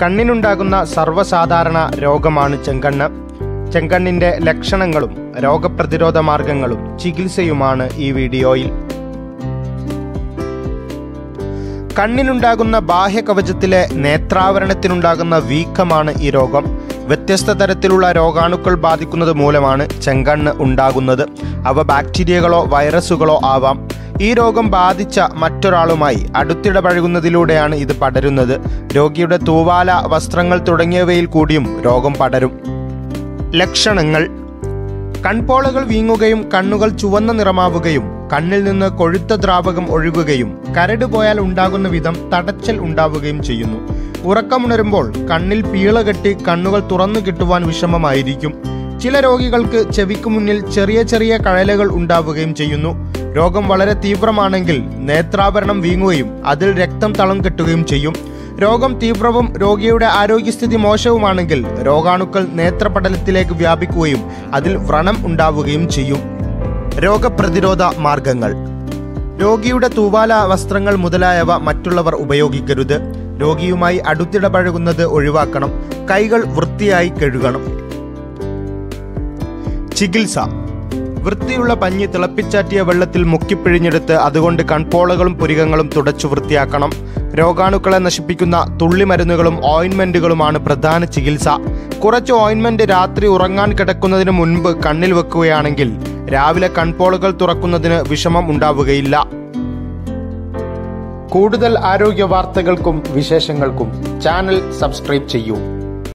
കണ്ണിനുണ്ടാകുന്ന സർവസാധാരണ രോഗമാണ് ചെങ്കണ്ണ്. ചെങ്കണ്ണിന്റെ ലക്ഷണങ്ങളും രോഗപ്രതിരോധ മാർഗങ്ങളും ചികിത്സയുമാണ് ഈ വീഡിയോയിൽ. കണ്ണിനുണ്ടാകുന്ന ബാഹ്യകവചത്തിലെ നേത്രാവരണത്തിനുണ്ടാകുന്ന വീക്കമാണ് ഈ രോഗം. വ്യത്യസ്ത തരത്തിലുള്ള രോഗാണുക്കൾ ബാധിക്കുന്നത് മൂലമാണ് ചെങ്കണ്ണ് ഉണ്ടാകുന്നത്. അവ ബാക്ടീരിയകളോ വൈറസുകളോ ആവാം. ഈ രോഗം ബാധിച്ച മറ്റൊരാളുമായി അടുത്തിടപഴകുന്നതിലൂടെയാണ് ഇത് പടരുന്നത്. രോഗിയുടെ തൂവാല വസ്ത്രങ്ങൾ തുടങ്ങിയവയിൽ കൂടിയും രോഗം പടരും. ലക്ഷണങ്ങൾ. കൺപോളകൾ വീങ്ങുകയും കണ്ണുകൾ ചുവന്ന നിറമാവുകയും കണ്ണിൽ നിന്ന് കൊഴുത്ത ദ്രാവകം ഒഴുകുകയും കരട് പോയാൽ ഉണ്ടാകുന്ന വിധം തടച്ചൽ ഉണ്ടാവുകയും ചെയ്യുന്നു. ഉറക്കമുണരുമ്പോൾ കണ്ണിൽ പീള കെട്ടി കണ്ണുകൾ തുറന്നു കിട്ടുവാൻ വിഷമമായിരിക്കും. ചില രോഗികൾക്ക് ചെവിക്ക് മുന്നിൽ ചെറിയ ചെറിയ കഴലുകൾ ഉണ്ടാവുകയും ചെയ്യുന്നു. രോഗം വളരെ തീവ്രമാണെങ്കിൽ നേത്രാഭരണം വീങ്ങുകയും അതിൽ രക്തം തളം കെട്ടുകയും ചെയ്യും. രോഗം തീവ്രവും രോഗിയുടെ ആരോഗ്യസ്ഥിതി മോശവുമാണെങ്കിൽ രോഗാണുക്കൾ നേത്രപടലത്തിലേക്ക് വ്യാപിക്കുകയും അതിൽ വ്രണം ഉണ്ടാവുകയും ചെയ്യും. രോഗപ്രതിരോധ മാർഗങ്ങൾ. രോഗിയുടെ തൂവാല വസ്ത്രങ്ങൾ മുതലായവ മറ്റുള്ളവർ ഉപയോഗിക്കരുത്. രോഗിയുമായി അടുത്തിടപഴകുന്നത് ഒഴിവാക്കണം. കൈകൾ വൃത്തിയായി കഴുകണം. ചികിത്സ. വൃത്തിയുള്ള പഞ്ഞി തിളപ്പിച്ചാറ്റിയ വെള്ളത്തിൽ മുക്കിപ്പിഴിഞ്ഞെടുത്ത് അതുകൊണ്ട് കൺപോളകളും പുരികങ്ങളും തുടച്ചു വൃത്തിയാക്കണം. രോഗാണുക്കളെ നശിപ്പിക്കുന്ന തുള്ളിമരുന്നുകളും ഓയിൻമെന്റുകളുമാണ് പ്രധാന ചികിത്സ. കുറച്ച് ഓയിൻമെന്റ് രാത്രി ഉറങ്ങാൻ കിടക്കുന്നതിന് മുൻപ് കണ്ണിൽ വെക്കുകയാണെങ്കിൽ രാവിലെ കൺപോളകൾ തുറക്കുന്നതിന് വിഷമം ഉണ്ടാവുകയില്ല. കൂടുതൽ ആരോഗ്യ വാർത്തകൾക്കും വിശേഷങ്ങൾക്കും ചാനൽ സബ്സ്ക്രൈബ് ചെയ്യൂ.